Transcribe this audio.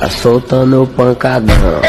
Tá soltando pancadão.